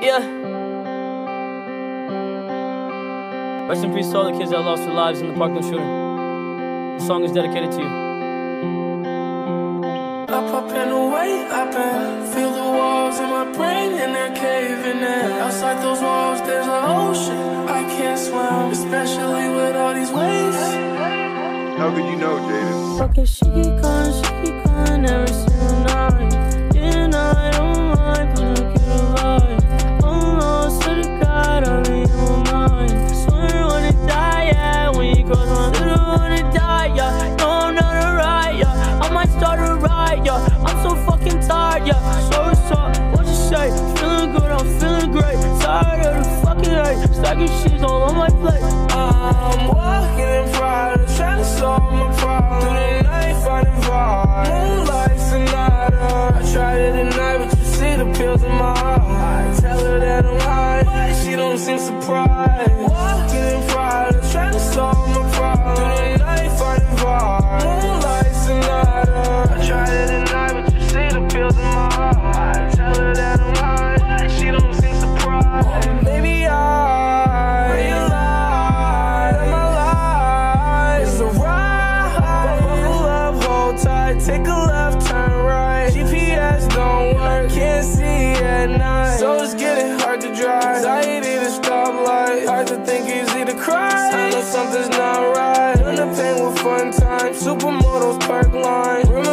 Yeah. Rest in peace to all the kids that lost their lives in the Parkland shooting. The song is dedicated to you. Up, up and away, up and feel the walls in my brain and they're caving in. Outside those walls, there's an ocean. I can't swim, especially with all these waves. How could you know, Jaden? Okay, she keep calling, she keep Tired of the fucking hate. Stacking shit all on my plate. I'm walking in pride, trying to solve my problem. Through the night, finding vibe. Moonlight sonata. Uh, I tried it at but you see the pills in my eye. I tell her that I'm high, but she don't seem surprised. Hold take a left, turn right. GPS don't work, can't see at night. So it's getting hard to drive. Anxiety to stoplight, hard to think, easy to cry. I know something's not right. Turn the pain with fun times, supermodels, park line.